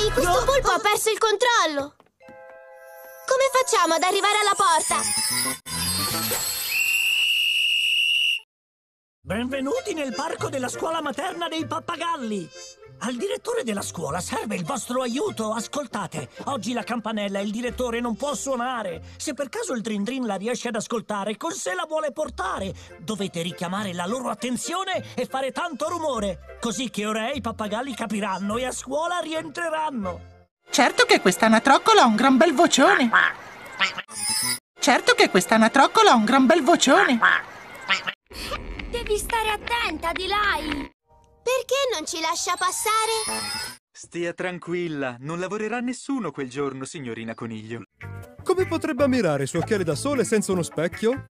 Ehi, questo polpo ha perso il controllo! Come facciamo ad arrivare alla porta? Benvenuti nel parco della scuola materna dei pappagalli! Al direttore della scuola serve il vostro aiuto. Ascoltate, oggi la campanella e il direttore non può suonare. Se per caso il Drin Drin la riesce ad ascoltare, con sé la vuole portare. Dovete richiamare la loro attenzione e fare tanto rumore, così che ora i pappagalli capiranno e a scuola rientreranno. Certo che questa anatroccola ha un gran bel vocione. Certo che questa anatroccola ha un gran bel vocione. Devi stare attenta, Dilai! Perché non ci lascia passare? Stia tranquilla, non lavorerà nessuno quel giorno, signorina Coniglio. Come potrebbe ammirare i suoi occhiali da sole senza uno specchio?